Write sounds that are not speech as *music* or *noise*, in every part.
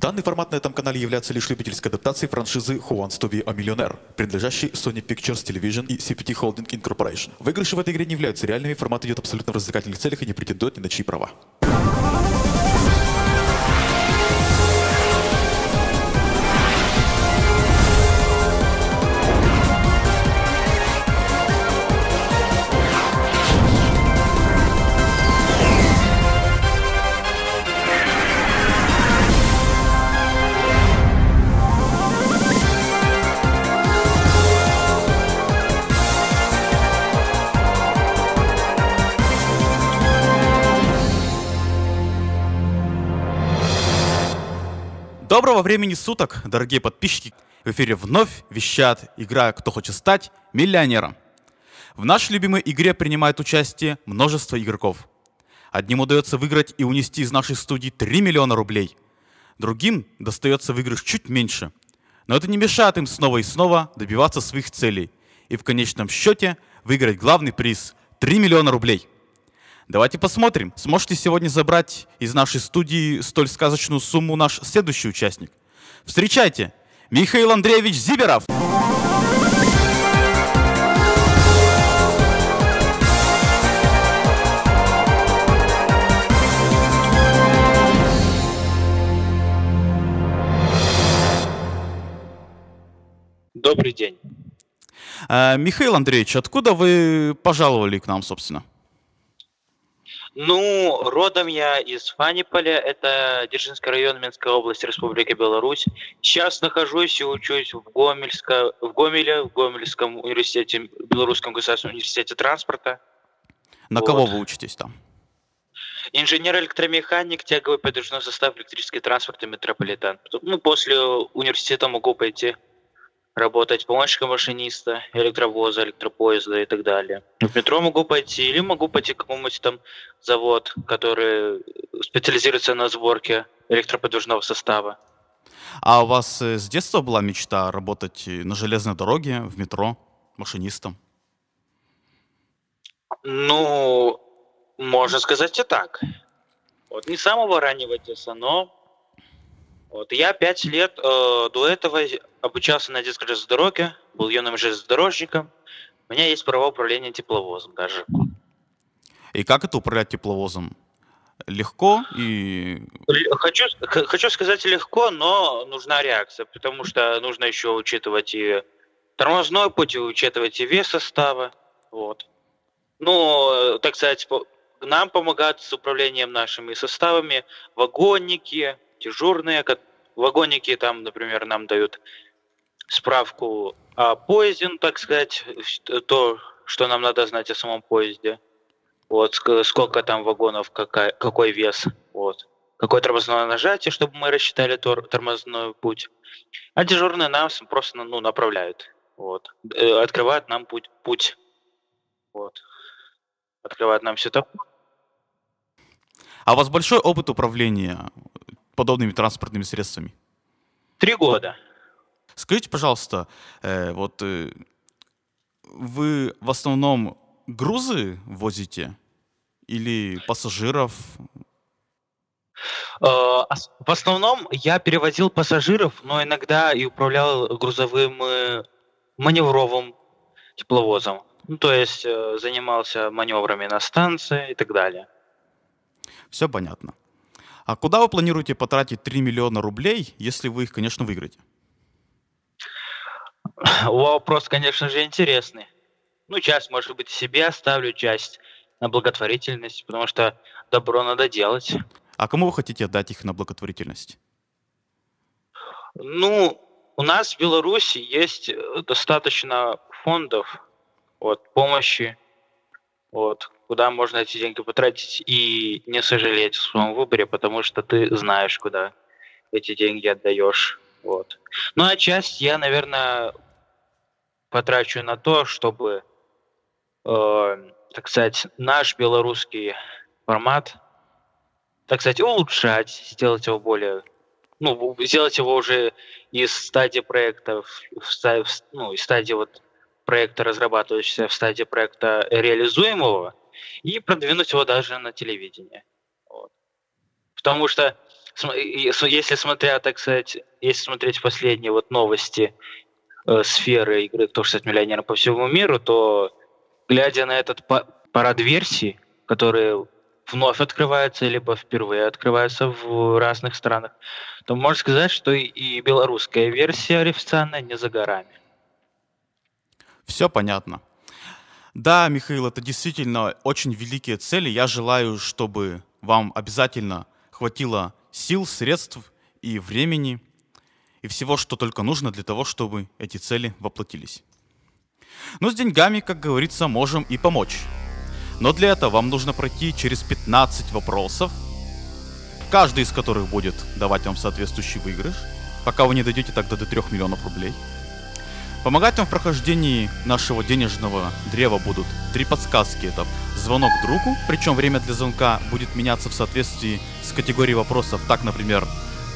Данный формат на этом канале является лишь любительской адаптацией франшизы Who Wants to be a Millionaire, принадлежащей Sony Pictures Television и CPT Holding Incorporation. Выигрыши в этой игре не являются реальными, формат идет абсолютно в развлекательных целях и не претендует ни на чьи права. Времени суток, дорогие подписчики! В эфире вновь вещает игра «Кто хочет стать миллионером». В нашей любимой игре принимает участие множество игроков. Одним удается выиграть и унести из нашей студии 3 миллиона рублей. Другим достается выигрыш чуть меньше. Но это не мешает им снова и снова добиваться своих целей. И в конечном счете выиграть главный приз – 3 миллиона рублей – Давайте посмотрим, сможете сегодня забрать из нашей студии столь сказочную сумму наш следующий участник. Встречайте, Михаил Андреевич Зиберов. Добрый день. А, Михаил Андреевич, откуда вы пожаловали к нам, собственно? Ну, родом я из Фаниполя, это Дзержинский район Минской области, Республика Беларусь. Сейчас нахожусь и учусь в, Гомельско, в Гомеле, в Гомельском университете, Белорусском государственном университете транспорта. На вот. кого вы учитесь там? Инженер-электромеханик, тяговый подвижной состав, электрический транспорт и метрополитен. Ну, после университета могу пойти работать помощником машиниста, электровоза, электропоезда и так далее. В метро могу пойти или могу пойти к какому-нибудь там завод, который специализируется на сборке электроподвижного состава. А у вас э, с детства была мечта работать на железной дороге, в метро, машинистом? Ну, можно сказать и так. Вот не с самого раннего детства, но вот я пять лет э, до этого обучался на детской железнодороге, был юным железнодорожником. У меня есть права управления тепловозом даже. И как это управлять тепловозом? Легко и... Хочу, хочу сказать легко, но нужна реакция, потому что нужно еще учитывать и тормозной путь, и учитывать и вес состава. Вот. Ну, так сказать, нам помогают с управлением нашими составами вагонники, дежурные, вагонники там, например, нам дают справку о поезде, ну, так сказать, то, что нам надо знать о самом поезде. Вот, сколько там вагонов, какая, какой вес, вот. Какое тормозное нажатие, чтобы мы рассчитали тор, тормозной путь. А дежурные нас просто ну, направляют. Вот. Э, открывают нам путь. путь. Вот. Открывают нам все это. А у вас большой опыт управления подобными транспортными средствами? Три года. Скажите, пожалуйста, э, вот э, вы в основном грузы возите или пассажиров? Э, в основном я перевозил пассажиров, но иногда и управлял грузовым э, маневровым тепловозом. Ну, то есть э, занимался маневрами на станции и так далее. Все понятно. А куда вы планируете потратить 3 миллиона рублей, если вы их, конечно, выиграете? Вопрос, конечно же, интересный. Ну, часть, может быть, себе оставлю, часть на благотворительность, потому что добро надо делать. А кому вы хотите отдать их на благотворительность? Ну, у нас в Беларуси есть э, достаточно фондов вот, помощи, вот, куда можно эти деньги потратить и не сожалеть в своем выборе, потому что ты знаешь, куда эти деньги отдаешь. Вот. Ну а часть я, наверное, потрачу на то, чтобы, э, так сказать, наш белорусский формат, так сказать, улучшать, сделать его более, ну, сделать его уже из стадии проекта, в, в, ну, из стадии вот проекта, разрабатывающегося в стадии проекта реализуемого, и продвинуть его даже на телевидение. Вот. Потому что если смотря, так сказать, если смотреть последние вот новости э, сферы игры «Кто стать миллионером» по всему миру, то глядя на этот парад версий, которые вновь открываются, либо впервые открываются в разных странах, то можно сказать, что и белорусская версия официальная не за горами. Все понятно. Да, Михаил, это действительно очень великие цели. Я желаю, чтобы вам обязательно хватило сил, средств и времени, и всего, что только нужно для того, чтобы эти цели воплотились. Но с деньгами, как говорится, можем и помочь. Но для этого вам нужно пройти через 15 вопросов, каждый из которых будет давать вам соответствующий выигрыш, пока вы не дойдете тогда до 3 миллионов рублей. Помогать вам в прохождении нашего денежного древа будут три подсказки. Это звонок другу, причем время для звонка будет меняться в соответствии с категорией вопросов. Так, например,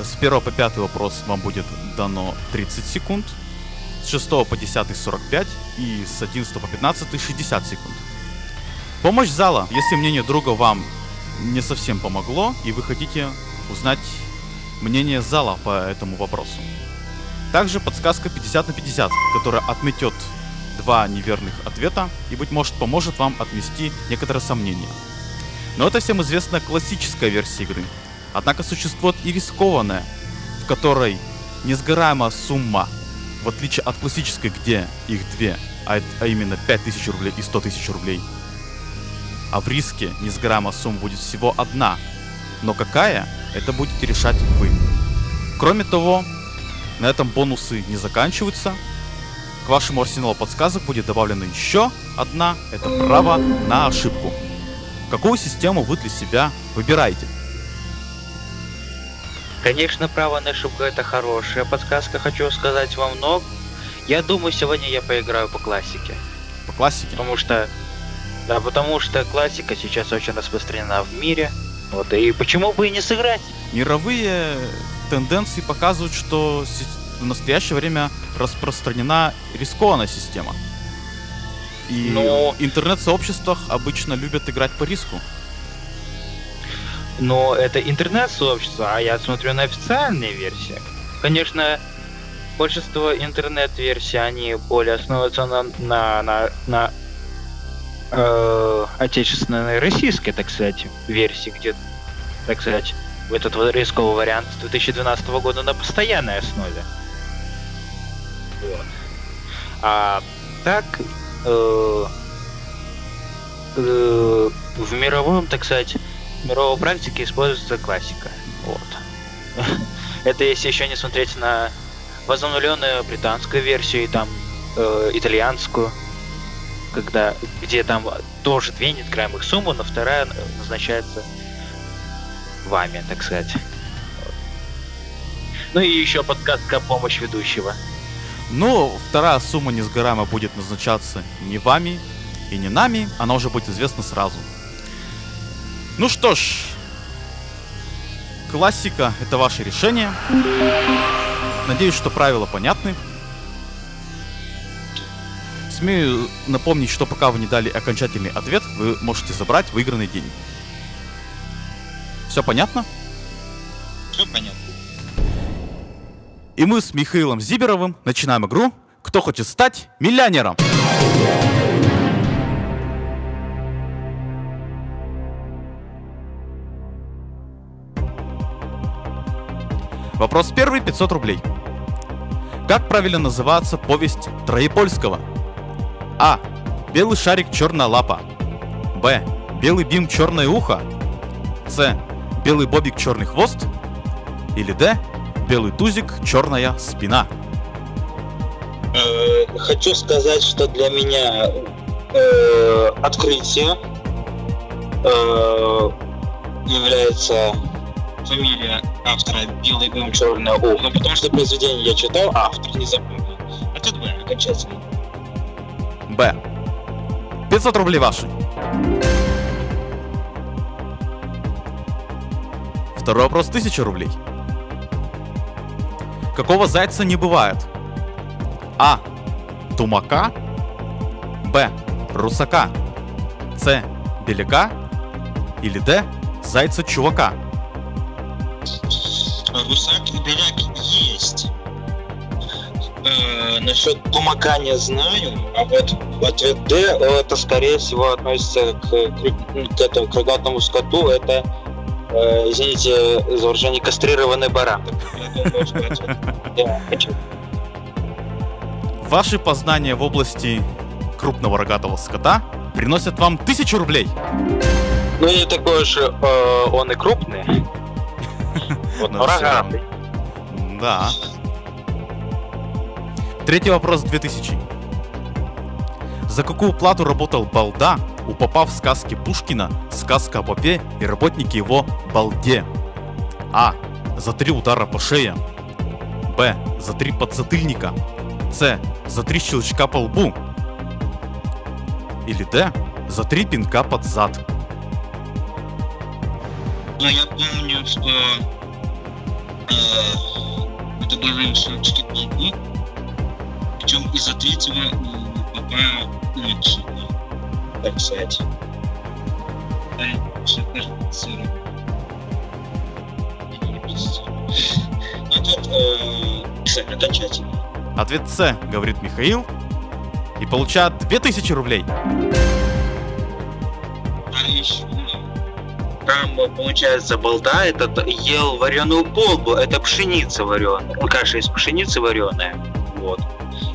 с 1 по 5 вопрос вам будет дано 30 секунд, с 6 по 10 45 и с 11 по 15 60 секунд. Помощь зала. Если мнение друга вам не совсем помогло, и вы хотите узнать мнение зала по этому вопросу. Также подсказка 50 на 50, которая отметет два неверных ответа и, быть может, поможет вам отмести некоторые сомнения. Но это всем известная классическая версия игры. Однако существует и рискованная, в которой несгораемая сумма, в отличие от классической, где их две, а, а именно 5000 рублей и 100 тысяч рублей. А в риске несгораемая сумма будет всего одна. Но какая, это будете решать вы. Кроме того, на этом бонусы не заканчиваются. К вашему арсеналу подсказок будет добавлена еще одна. Это право на ошибку. Какую систему вы для себя выбираете? Конечно, право на ошибку это хорошая подсказка, хочу сказать вам, но я думаю, сегодня я поиграю по классике. По классике? Потому что... Да, потому что классика сейчас очень распространена в мире. Вот, и почему бы и не сыграть? Мировые тенденции показывают, что в настоящее время распространена рискованная система. И Но... в интернет-сообществах обычно любят играть по риску. Но это интернет-сообщество, а я смотрю на официальные версии. Конечно, большинство интернет-версий, они более основываются на, на, на, на э, отечественной российской, так сказать, версии, где, так сказать, этот рисковый вариант с 2012 года на постоянной основе. Вот. А так э, э, в мировом, так сказать, мировой практике используется классика. Вот. *laughs* Это если еще не смотреть на возобновленную британскую версию и там э, итальянскую, когда где там тоже две неотграемых суммы, но вторая назначается вами, так сказать. Ну и еще подсказка помощь ведущего. Ну, вторая сумма несгораемо будет назначаться не вами и не нами, она уже будет известна сразу. Ну что ж, классика — это ваше решение. Надеюсь, что правила понятны. Смею напомнить, что пока вы не дали окончательный ответ, вы можете забрать выигранный день. Все понятно? Все понятно. И мы с Михаилом Зиберовым начинаем игру «Кто хочет стать миллионером?». Вопрос первый, 500 рублей. Как правильно называется повесть Троепольского? А. Белый шарик черная лапа. Б. Белый бим черное ухо. С. Белый бобик черный хвост. Или Д белый тузик, черная спина. Э, хочу сказать, что для меня э, открытие э, является фамилия автора Белый Бим Черное Ухо, ну, потому что произведение я читал, а автор не запомнил. А тут Б, окончательно. Б. 500 рублей ваши. Второй вопрос 1000 рублей. Какого зайца не бывает? А. Тумака. Б. Русака. С. Беляка. Или Д. Зайца-чувака. Русак и Дыряк есть. Э, насчет Тумака не знаю, а вот ответ Д, это скорее всего относится к, к, к этому крылатому скоту, это э, извините за выражение, кастрированный баран. *laughs* Ваши познания в области крупного рогатого скота приносят вам тысячу рублей. Ну, не такой уж э, он и крупный. *laughs* Вот, но рогатый. Да. Третий вопрос 2000. За какую плату работал Балда, упопав в сказки Пушкина, сказка о попе и работнике его Балде? А. За три удара по шее. Б. За три подзатыльника. С. За три щелчка по лбу. Или Д. За три пинка под зад. Ну, я помню, что э, это были щелчки по лбу, причем из-за третьего у папа лучше, так сказать. А, все кажется, Ответ, э, кстати, окончательный. Ответ С, говорит Михаил. И получает 2000 рублей. А еще Там, получается, балда этот ел вареную полбу, это пшеница вареная, ну, каша из пшеницы вареная, вот.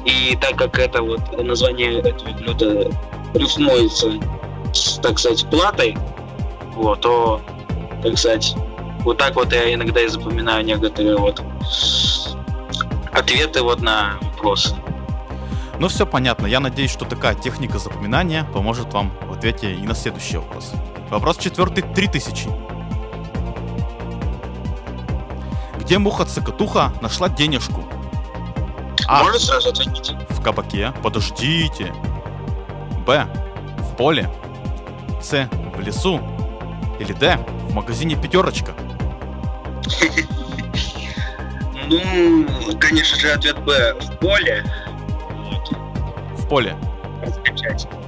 И так как это вот название этого блюда рифмуется с, так сказать, платой, вот, то, так сказать, вот так вот я иногда и запоминаю некоторые вот ответы вот на вопросы. Ну все понятно. Я надеюсь, что такая техника запоминания поможет вам в ответе и на следующий вопрос. Вопрос четвертый. 3000. Где муха-цокотуха нашла денежку? А. Можно сразу ответить? В кабаке. Подождите. Б. В поле. С. В лесу. Или Д. В магазине пятерочка. Ну, конечно же, ответ Б в поле. В поле.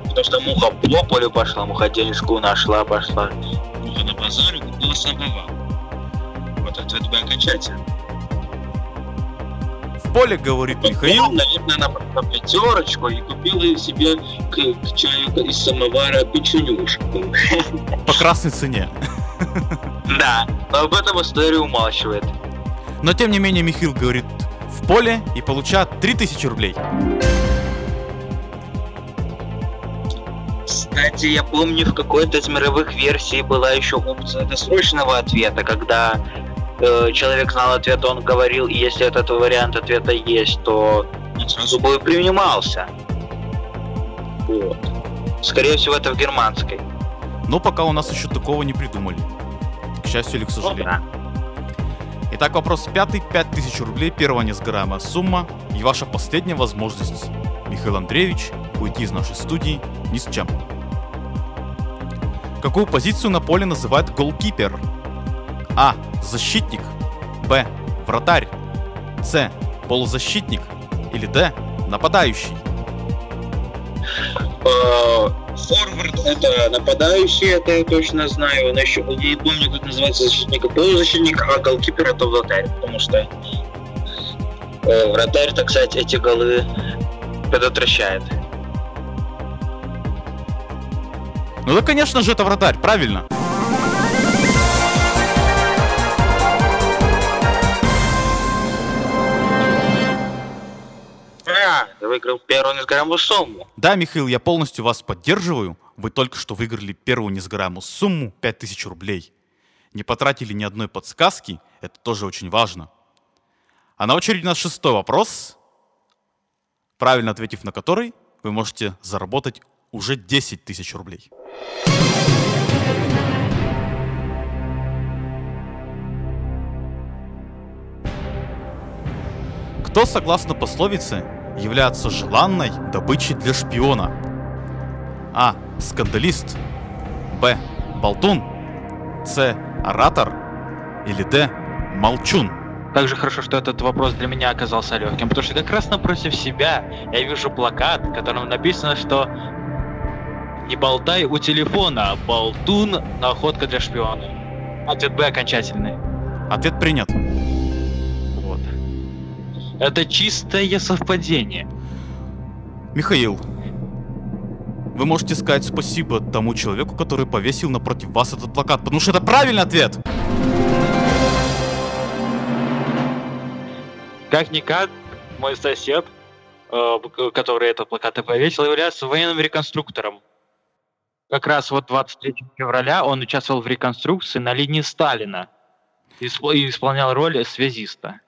Потому что муха по полю пошла, муха денежку нашла, пошла. Муха на базаре купила самова. Вот ответ Б окончательно. Поле, говорит Михаил. Он, наверное, на, на пятерочку и купила себе к, к чаю из самовара печенюшку. *laughs* По красной цене. Да, но об этом история умалчивает. Но тем не менее Михаил говорит в поле и получает 3000 рублей. Кстати, я помню, в какой-то из мировых версий была еще опция досрочного ответа, когда э, человек знал ответ, он говорил, и если этот вариант ответа есть, то Он сразу бы принимался. Вот. Скорее всего, это в германской. Но пока у нас еще такого не придумали. К счастью или к Ну сожалению. да. Итак, вопрос пятый. 5000 рублей. Первая несгораемая сумма. И ваша последняя возможность, Михаил Андреевич, уйти из нашей студии ни с чем. Какую позицию на поле называют голкипер? А. Защитник. Б. Вратарь. С. Полузащитник. Или Д. Нападающий. Э, Форвард это нападающий, это я точно знаю. Но еще не помню, как называется защитник. Полузащитник, а голкипер это вратарь, потому что э, вратарь, так сказать, эти голы Предотвращает. Ну да, конечно же, это вратарь, правильно. Ты выиграл первую несгораемую сумму. Да, Михаил, я полностью вас поддерживаю. Вы только что выиграли первую несгораемую сумму 5000 рублей. Не потратили ни одной подсказки, это тоже очень важно. А на очереди у нас шестой вопрос, правильно ответив на который, вы можете заработать уже 10 тысяч рублей. Кто, согласно пословице, является желанной добычей для шпиона? А. Скандалист. Б. Болтун. С. Оратор. Или Д. Молчун. Как же хорошо, что этот вопрос для меня оказался легким, потому что как раз напротив себя я вижу плакат, в котором написано, что не болтай у телефона, болтун находка для шпиона. Ответ Б окончательный. Ответ принят. Это чистое совпадение. Михаил, вы можете сказать спасибо тому человеку, который повесил напротив вас этот плакат, потому что это правильный ответ. Как-никак, мой сосед, э, который этот плакат и повесил, является военным реконструктором. Как раз вот 23 февраля он участвовал в реконструкции на линии Сталина и исполнял роль связиста.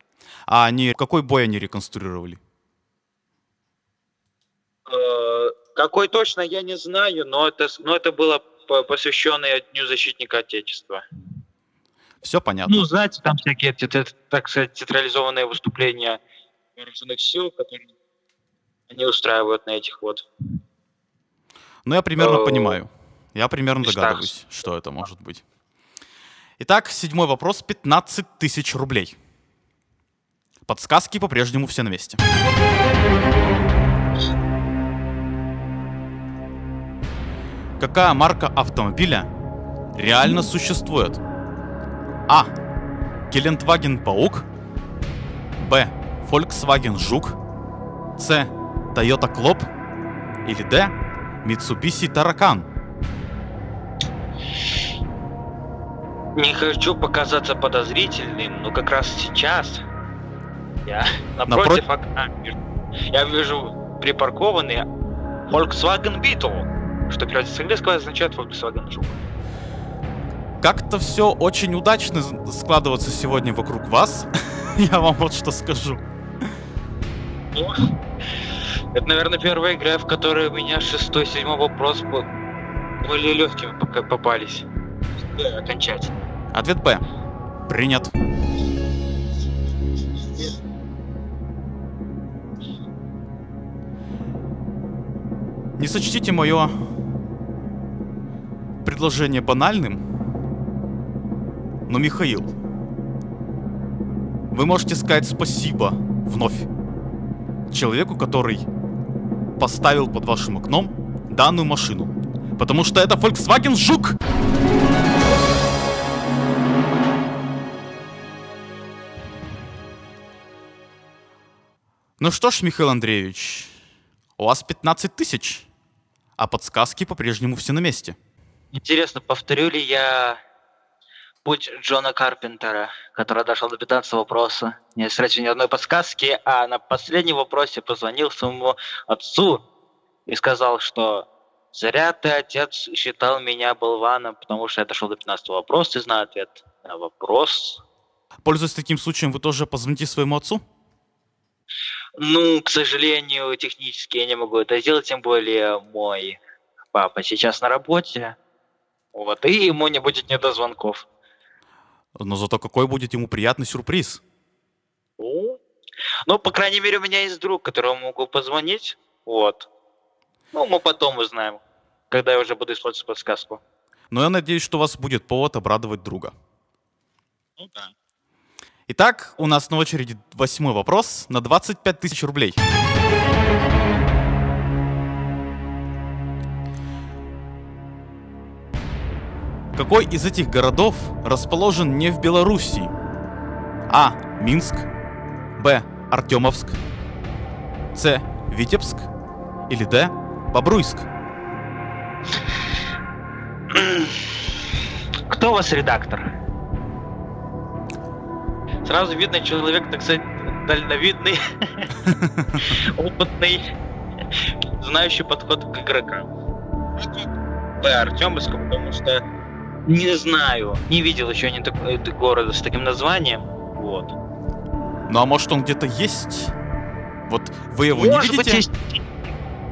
А они какой бой они реконструировали? Э, какой точно, я не знаю, но это, но это было посвященное Дню защитника Отечества. Все понятно. Ну, знаете, там всякие, так сказать, театрализованные выступления вооруженных сил, которые они устраивают на этих вот. Ну, я примерно О... понимаю. Я примерно догадываюсь, что это может быть. Итак, седьмой вопрос. 15 тысяч рублей. Подсказки по-прежнему все на месте. Какая марка автомобиля реально существует? А. Гелендваген Паук. Б. Volkswagen Жук. С. Toyota Клоп. Или Д. Mitsubishi Таракан. Не хочу показаться подозрительным, но как раз сейчас я *laughs* напротив Напро... окна вижу, я вижу припаркованный Volkswagen Beetle, что переводится с английского означает Volkswagen Жук. Как-то все очень удачно складывается сегодня вокруг вас. *laughs* я вам вот что скажу. Ну, это, наверное, первая игра, в которой у меня шестой, седьмой вопрос был более легкими пока попались. Окончательно. Ответ Б. Принят. Не сочтите мое предложение банальным, но, Михаил, вы можете сказать спасибо вновь человеку, который поставил под вашим окном данную машину. Потому что это Volkswagen Жук! Ну что ж, Михаил Андреевич, у вас 15 тысяч, а подсказки по-прежнему все на месте. Интересно, повторю ли я путь Джона Карпентера, который дошел до 15 вопроса, не встретил ни одной подсказки, а на последнем вопросе позвонил своему отцу и сказал, что «Зря ты, отец, считал меня болваном, потому что я дошел до 15 вопроса и знаю ответ на вопрос». Пользуясь таким случаем, вы тоже позвоните своему отцу? Ну, к сожалению, технически я не могу это сделать, тем более мой папа сейчас на работе. Вот, и ему не будет не до звонков. Но зато какой будет ему приятный сюрприз. Ну, ну, по крайней мере, у меня есть друг, которому могу позвонить. Вот. Ну, мы потом узнаем, когда я уже буду использовать подсказку. Но я надеюсь, что у вас будет повод обрадовать друга. Ну да. Итак, у нас на очереди восьмой вопрос на 25 тысяч рублей. Какой из этих городов расположен не в Белоруссии? А. Минск. Б. Артемовск. С. Витебск. Или Д. Бобруйск. Кто у вас редактор? Сразу видно, человек, так сказать, дальновидный, *laughs* опытный, знающий подход к игрокам. Б. Артемовск, потому что не знаю, не видел еще ни такой города с таким названием. Вот. Ну а может он где-то есть? Вот вы его может не видите? Быть, есть,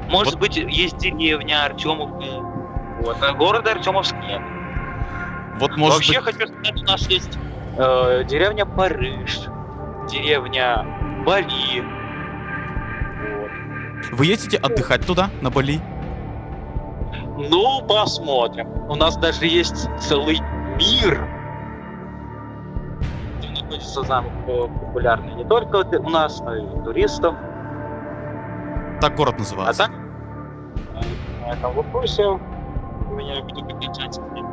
может вот. быть, есть деревня Артемовка. Вот, а города Артемовск нет. Вот может Вообще, быть... хочу сказать, у нас есть э, деревня Париж, деревня Бали. Вот. Вы ездите отдыхать туда, на Бали? Ну, посмотрим. У нас даже есть целый мир. Где находится замок популярный не только у нас, но и у туристов. Так город называется. А так? На этом вопросе у меня окончательный.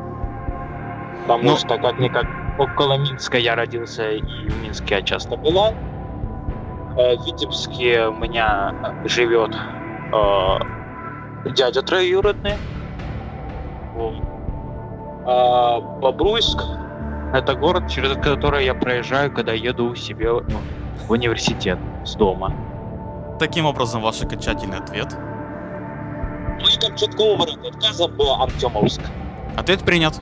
Потому ну... что как-никак около Минска я родился, и в Минске я часто была. Э, в Витебске у меня живет э, дядя троюродный. Вот. А Бобруйск – это город, через который я проезжаю, когда еду себе ну, в университет с дома. Таким образом, ваш окончательный ответ. Выком четкого варианта отказа был Артемовск. Ответ принят.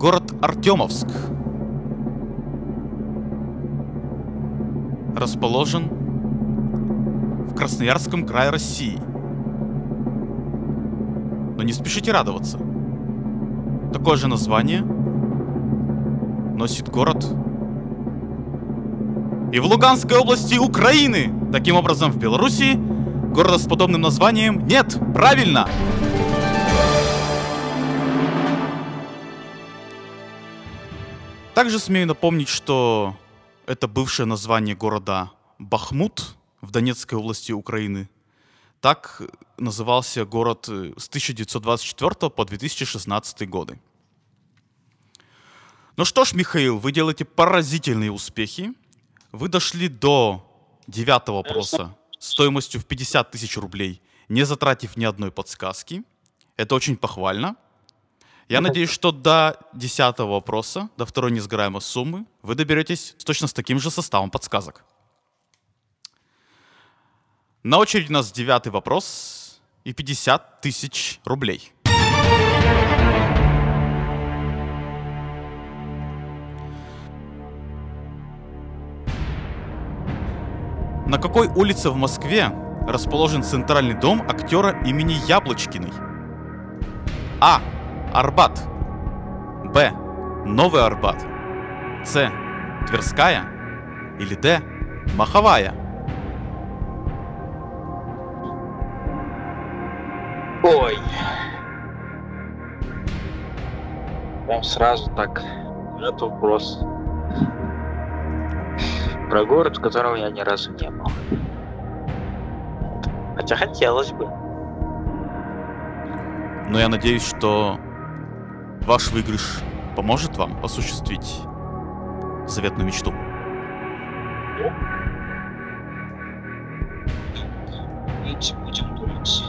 Город Артемовск расположен в Красноярском крае России. Но не спешите радоваться. Такое же название носит город и в Луганской области Украины. Таким образом, в Беларуси города с подобным названием нет. Правильно! Также смею напомнить, что это бывшее название города Бахмут в Донецкой области Украины. Так назывался город с 1924 по 2016 годы. Ну что ж, Михаил, вы делаете поразительные успехи. Вы дошли до девятого вопроса стоимостью в 50 тысяч рублей, не затратив ни одной подсказки. Это очень похвально. Я надеюсь, что до десятого вопроса, до второй несгораемой суммы, вы доберетесь точно с таким же составом подсказок. На очереди у нас девятый вопрос и 50 тысяч рублей. На какой улице в Москве расположен центральный дом актера имени Яблочкиной? А. Арбат. Б. Новый Арбат. С. Тверская. Или Д. Маховая. Ой. Прям сразу так. Это вопрос про город, в котором я ни разу не был. Хотя хотелось бы. Но я надеюсь, что ваш выигрыш поможет вам осуществить заветную мечту. Думать.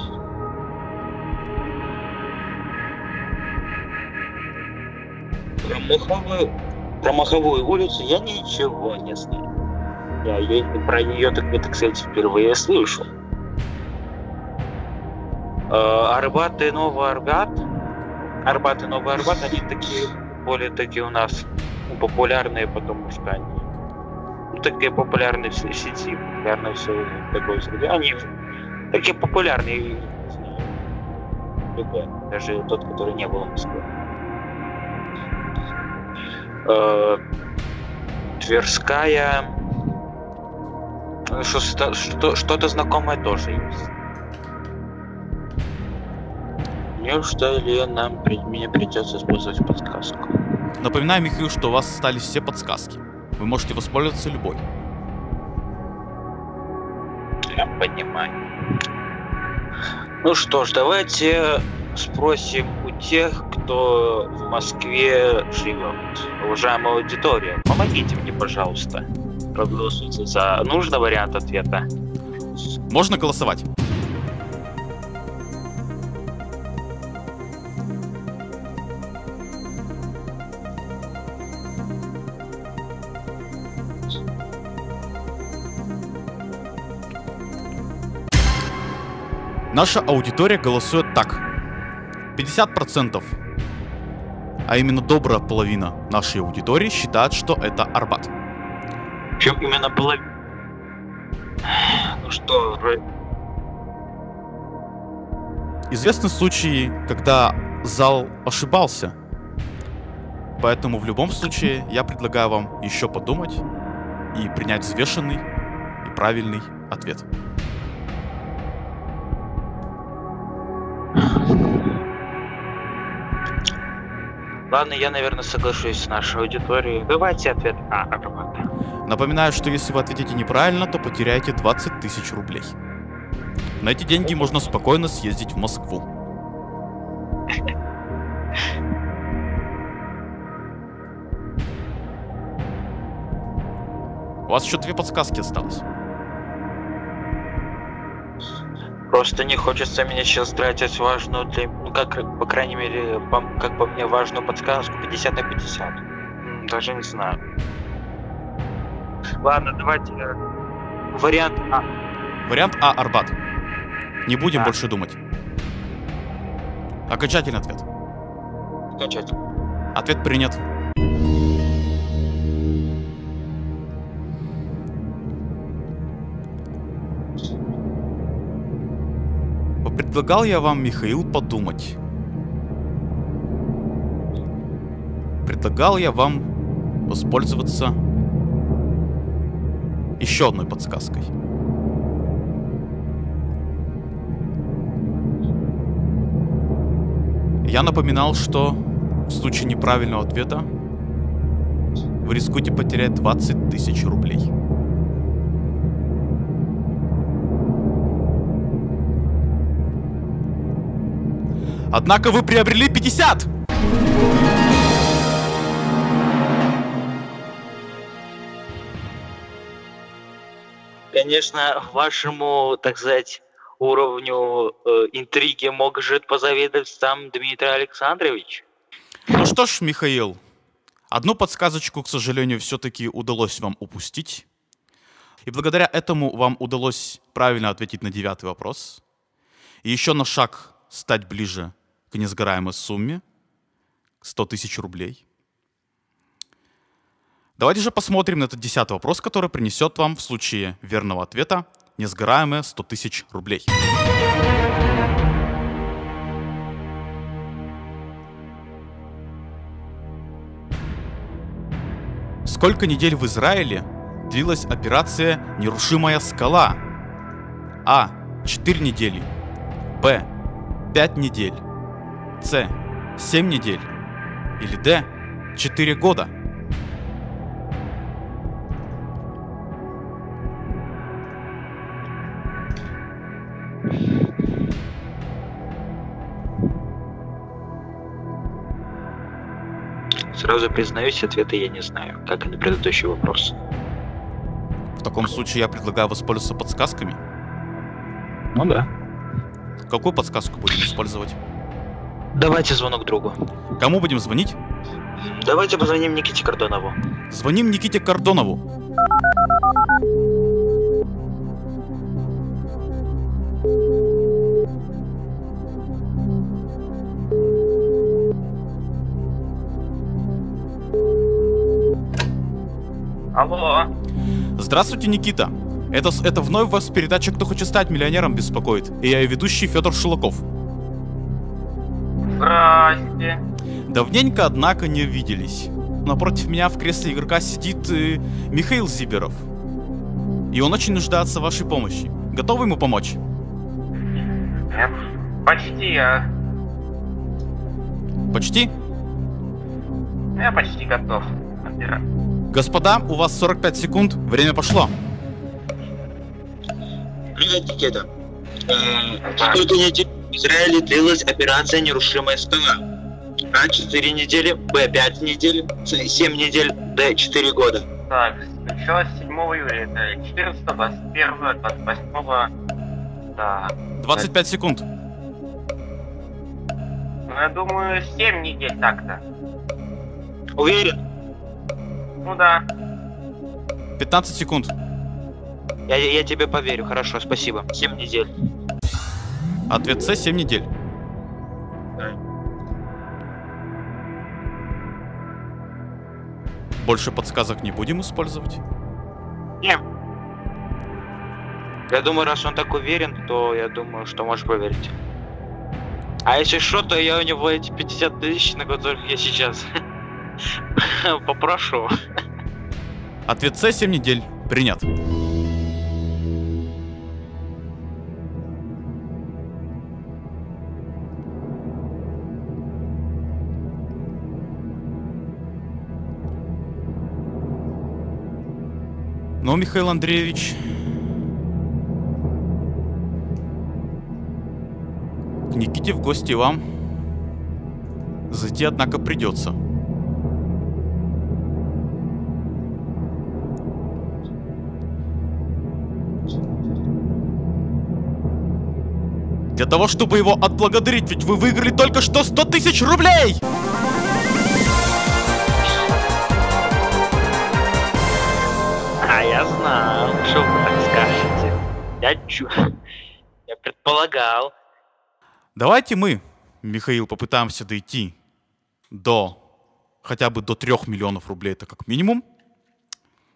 Про Маховую, про Маховую улицу я ничего не знаю. Я про нее, так, так сказать, впервые слышу. Э, Арбат и Новый Арбат, Арбат и Новый Арбат, они такие, более такие у нас популярные, потому что они ну, такие популярные в сети, популярные все такой среде. Они такие популярные, любой, даже тот, который не был в Москве. Э, Тверская, э, что- что- что-то знакомое тоже есть. Неужели нам при- мне придется использовать подсказку? Напоминаю, Михаил, что у вас остались все подсказки. Вы можете воспользоваться любой. Я понимаю. Ну что ж, давайте спросим у тех, кто в Москве живет. Уважаемая аудитория, помогите мне, пожалуйста. Проголосуйте за нужный вариант ответа. Можно голосовать. Наша аудитория голосует так. 50%, а именно добрая половина нашей аудитории считает, что это Арбат. Причем именно половина. Ну что, Известны случаи, когда зал ошибался. Поэтому в любом случае я предлагаю вам еще подумать и принять взвешенный и правильный ответ. Ладно, я, наверное, соглашусь с нашей аудиторией. Давайте ответ А, Арбат. Напоминаю, что если вы ответите неправильно, то потеряете 20 тысяч рублей. На эти деньги можно спокойно съездить в Москву. У вас еще две подсказки осталось. Просто не хочется мне сейчас тратить важную для... Как, по крайней мере, по, как по мне, важную подсказку 50 на 50. М, Даже не знаю. Ладно, давайте э, вариант А. Вариант А – Арбат. Не будем Да. больше думать. Окончательный ответ. Окончательно. Ответ принят. Предлагал я вам, Михаил, подумать. Предлагал я вам воспользоваться еще одной подсказкой. Я напоминал, что в случае неправильного ответа вы рискуете потерять 20 тысяч рублей. Однако вы приобрели 50! Конечно, вашему, так сказать, уровню э, интриги может позавидовать сам Дмитрий Александрович. Ну что ж, Михаил, одну подсказочку, к сожалению, все-таки удалось вам упустить. И благодаря этому вам удалось правильно ответить на девятый вопрос. И еще на шаг стать ближе к несгораемой сумме 100 тысяч рублей. Давайте же посмотрим на этот десятый вопрос, который принесет вам в случае верного ответа несгораемые 100 тысяч рублей. Сколько недель в Израиле длилась операция «Нерушимая скала»? А. 4 недели. Б. 5 недель. С. 7 недель. Или Д. 4 года. Сразу признаюсь, ответа я не знаю, как и на предыдущий вопрос. В таком случае я предлагаю воспользоваться подсказками. Ну да. Какую подсказку будем использовать? Давайте звонок другу. Кому будем звонить? Давайте позвоним Никите Кордонову. Звоним Никите Кордонову. Алло, Здравствуйте, Никита. Это, с- это вновь вас передача «Кто хочет стать миллионером» беспокоит. И я ее ведущий Федор Шелаков. Здрасте. Давненько, однако, не виделись. Напротив меня в кресле игрока сидит э, Михаил Зиберов. И он очень нуждается в вашей помощи. Готовы ему помочь? Нет, почти, а. Почти? Я почти готов. Господа, у вас 45 секунд. Время пошло. Привет, Никита. Э, Сколько недель в Израиле длилась операция «Нерушимая скала»? А. 4 недели, Б. 5 недель, С. 7 недель, Д. 4 года. Так, началось 7 июля, это 14, 21, 28, да. 25 секунд. Ну, я думаю, 7 недель так-то. Уверен? Ну да. 15 секунд. Я, я тебе поверю, хорошо, спасибо. 7 недель. Ответ С 7 недель. Да. Больше подсказок не будем использовать. Не. Я думаю, раз он так уверен, то я думаю, что можешь поверить. А если что, то я у него эти 50 тысяч, на которых я сейчас *laughs* попрошу. Ответ С 7 недель. Принят. Ну, Михаил Андреевич, К Никите в гости вам зайти, однако, придется. Для того, чтобы его отблагодарить, ведь вы выиграли только что 100 тысяч рублей! Знал, что вы так скажете. Я чу... Я предполагал. Давайте мы, Михаил, попытаемся дойти до хотя бы до 3 миллионов рублей, это как минимум.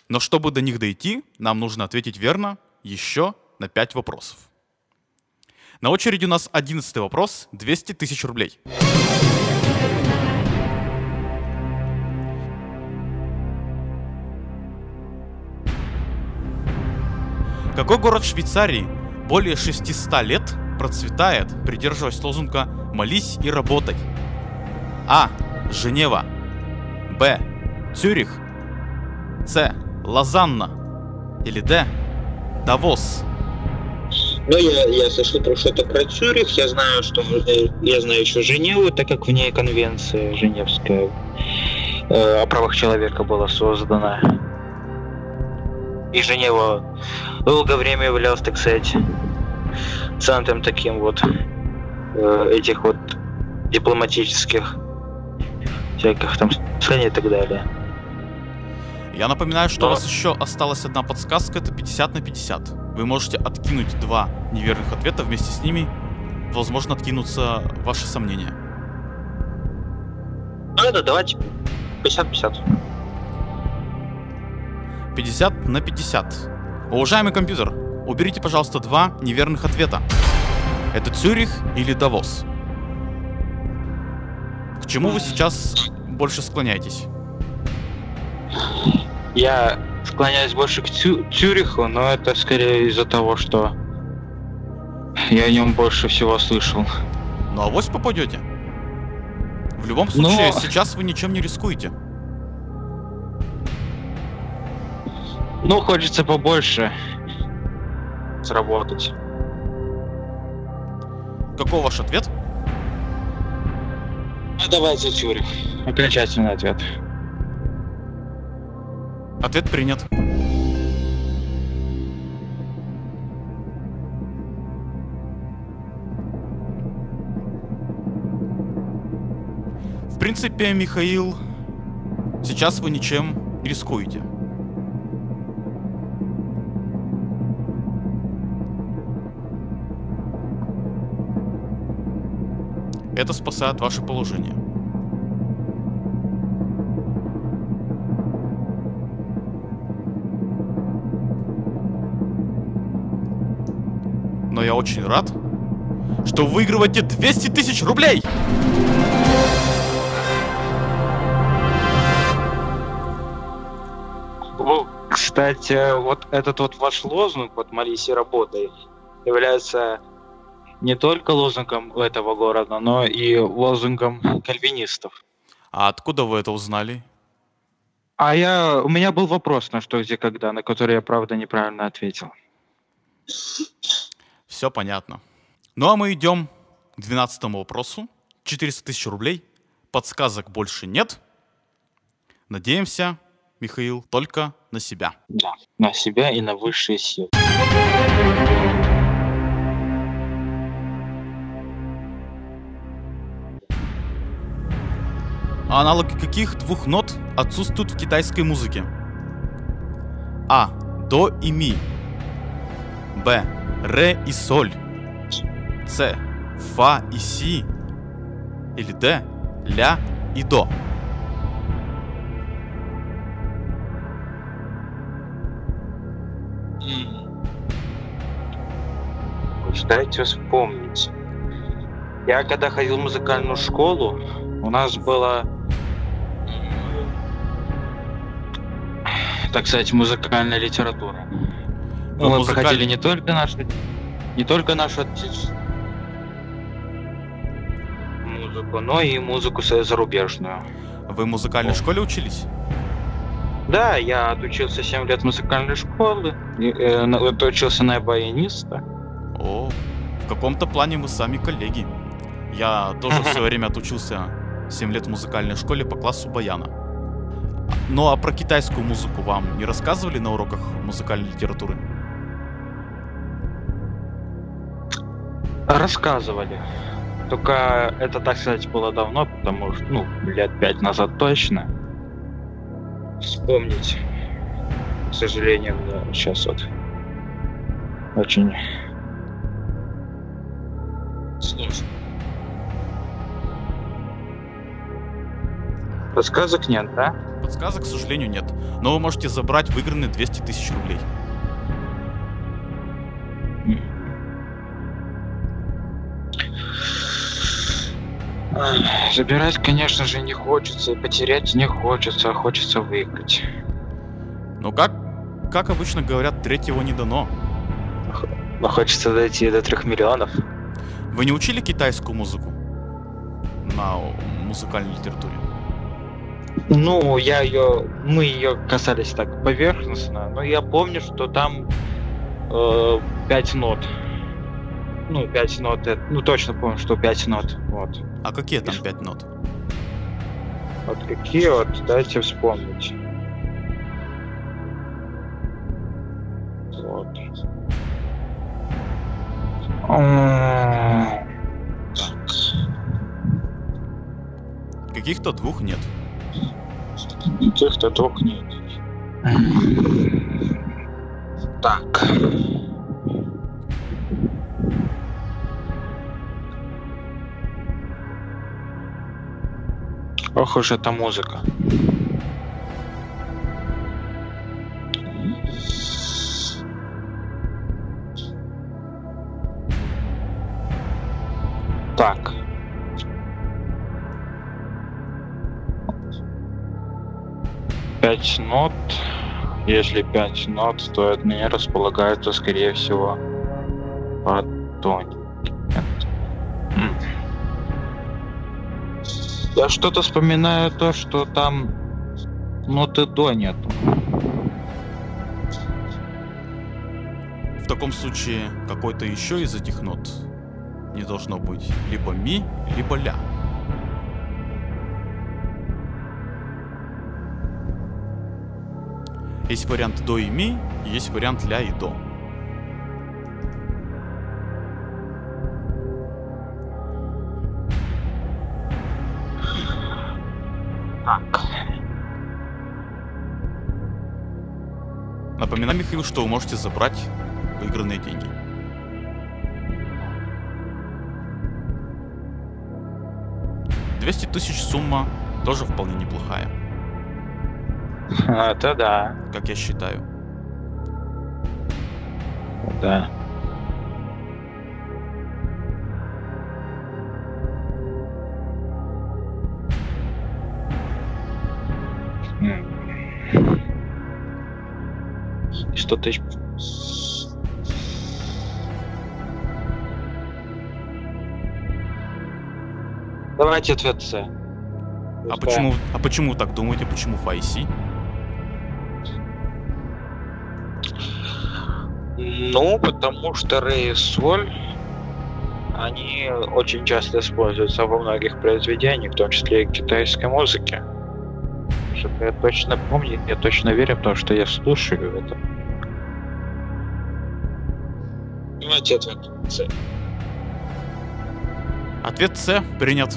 Но чтобы до них дойти, нам нужно ответить верно еще на 5 вопросов. На очереди у нас 11 вопрос, 200 тысяч рублей. Какой город Швейцарии более 600 лет процветает, придерживаясь лозунга «Молись и работай»? А. Женева. Б. Цюрих. С. Лозанна. Или Д. Давос. Ну, я, я слышал про что-то про Цюрих, я знаю, что э, я знаю еще Женеву, так как в ней конвенция Женевская э, о правах человека была создана. И Женева долгое время являлась, так сказать, центром таким вот э, этих вот дипломатических всяких там стран и так далее. Я напоминаю, что у Да. вас еще осталась одна подсказка, это 50 на 50. Вы можете откинуть два неверных ответа, вместе с ними, возможно, откинутся ваши сомнения. Ну да, давайте 50-50. 50 на 50. Уважаемый компьютер, уберите, пожалуйста, два неверных ответа. Это Цюрих или Давос? К чему вы сейчас больше склоняетесь? Я склоняюсь больше к Цю- Цюриху, но это скорее из-за того, что я о нем больше всего слышал. Ну авось попадете. В любом Но- случае, сейчас вы ничем не рискуете. Ну, хочется побольше сработать. Какой ваш ответ? Ну, давайте Цюрих. Окончательный ответ. Ответ принят. В принципе, Михаил, сейчас вы ничем не рискуете. Это спасает ваше положение. Но я очень рад, что вы выигрываете 200 тысяч рублей! Кстати, вот этот вот ваш лозунг, вот «Молись и работай», является не только лозунгом этого города, но и лозунгом кальвинистов. А откуда вы это узнали? А я, у меня был вопрос на что, где, когда, на который я, правда, неправильно ответил. Все понятно. Ну а мы идем к 12 вопросу. 400 тысяч рублей. Подсказок больше нет. Надеемся, Михаил, только на себя. Да, на себя и на высшие силы. Аналоги каких двух нот отсутствуют в китайской музыке? А. До и ми. Б. Ре и соль. С. Фа и си. Или Д. Ля и до. Дайте вспомнить. Я когда ходил в музыкальную школу, у нас было, так сказать, музыкальная литература. Ну, Мы музыкаль- проходили не только нашу, не только нашу отечественную музыку, но и музыку за- зарубежную. Вы в музыкальной школе учились? Да, я отучился 7 лет музыкальной школе, и, э, отучился на баяниста. О, в каком-то плане мы сами коллеги. Я тоже в свое *laughs* время отучился 7 лет в музыкальной школе по классу баяна. Ну а про китайскую музыку вам не рассказывали на уроках музыкальной литературы? Рассказывали. Только это, так сказать, было давно, потому что, ну, лет пять назад точно. Вспомнить, к сожалению, мне сейчас вот очень сложно. Подсказок нет, да? Подсказок, к сожалению, нет. Но вы можете забрать выигранные 200 тысяч рублей. Забирать, конечно же, не хочется, и потерять не хочется, а хочется выиграть. Но как, как обычно говорят, третьего не дано. Но хочется дойти до трех миллионов. Вы не учили китайскую музыку на музыкальной литературе? Ну, я ее, мы ее касались так поверхностно, но я помню, что там э, пять нот. Ну, пять нот, это- ну точно помню, что пять нот. Вот. А какие там пять нот? Вот какие вот, дайте вспомнить. Вот. Каких-то двух нет. Двух нет. Так. Ох уж эта музыка. Так. Пять нот. Если пять нот, то от меня располагаются, скорее всего, по тоне. М. Я что-то вспоминаю то, что там ноты до нету. В таком случае какой-то еще из этих нот не должно быть либо ми, либо ля. Есть вариант до и ми, и есть вариант ля и до. Так. Напоминаю, Михаил, что вы можете забрать выигранные деньги. Двести тысяч сумма тоже вполне неплохая, *laughs* Это да. как я считаю. Да. М. Что-то еще. Давайте ответ С. А почему, а почему вы так думаете? Почему FIC? Ну, потому что ре и соль, они очень часто используются во многих произведениях, в том числе и китайской музыке. Что-то я точно помню, я точно верю, потому что я слушаю это. Давайте ответ. С. Ответ С принят.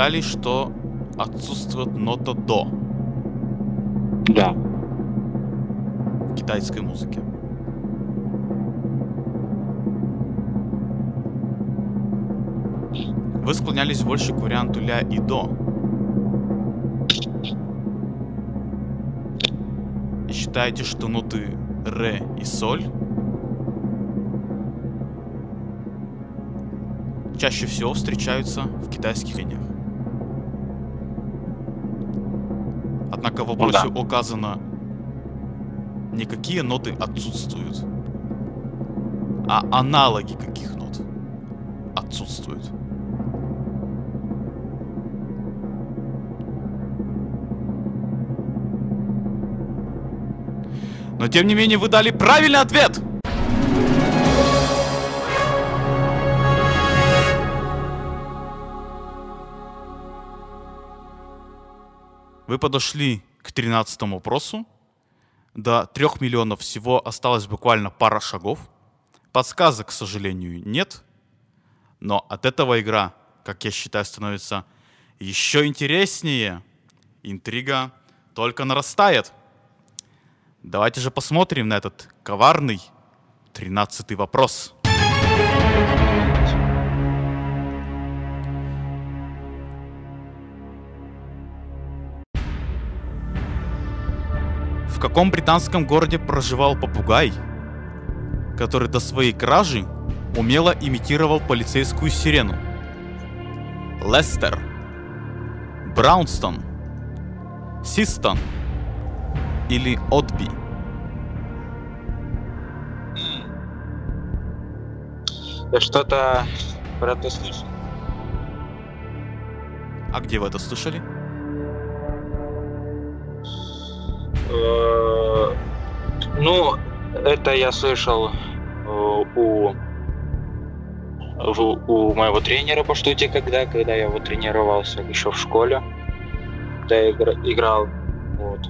Считали, что отсутствует нота до Да. в китайской музыке. Вы склонялись больше к варианту ля и до. И считаете, что ноты ре и соль чаще всего встречаются в китайских линиях. Однако в вопросе указано никакие ноты отсутствуют. А аналоги каких нот отсутствуют. Но тем не менее вы дали правильный ответ! Вы подошли к 13 вопросу. До 3 миллионов всего осталось буквально пара шагов. Подсказок, к сожалению, нет. Но от этого игра, как я считаю, становится еще интереснее. Интрига только нарастает. Давайте же посмотрим на этот коварный 13 вопрос. В каком британском городе проживал попугай, который до своей кражи умело имитировал полицейскую сирену? Лестер, Браунстон, Систон или Отби? Я что-то про это слышал. А где вы это слышали? Ну, это я слышал э, у у моего тренера по штуте, когда, когда я вот тренировался еще в школе, когда я игра- играл. Вот.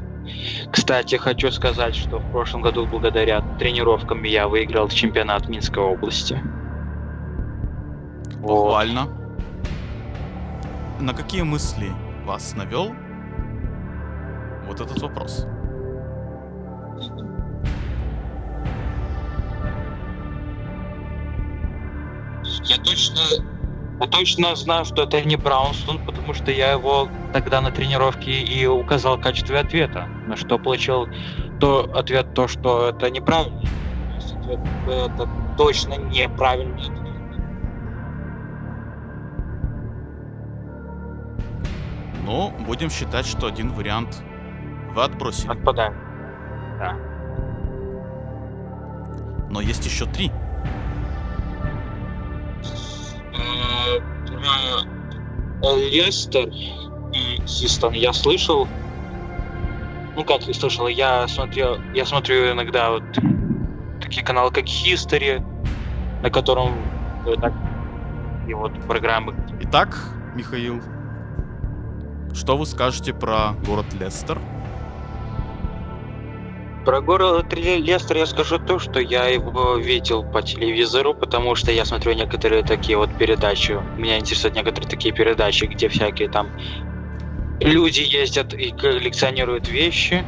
Кстати, хочу сказать, что в прошлом году благодаря тренировкам я выиграл чемпионат Минской области. Вот. Похвально. На какие мысли вас навел вот этот вопрос? Я точно, я точно знаю, что это не Браунстон, потому что я его тогда на тренировке и указал в качестве ответа, на что получил то ответ то, что это неправильно. То есть ответ, Это точно неправильный ответ. Ну, будем считать, что один вариант вы отбросили. Отпадает. Но есть еще три. Лестер и Систон я слышал. Ну как я слышал, я смотрел, я смотрю иногда вот такие каналы, как History, на котором так, и вот программы. Итак, Михаил, что вы скажете про город Лестер? Про город Ле- Лестер я скажу то, что я его видел по телевизору, потому что я смотрю некоторые такие вот передачи. Меня интересуют некоторые такие передачи, где всякие там люди ездят и коллекционируют вещи.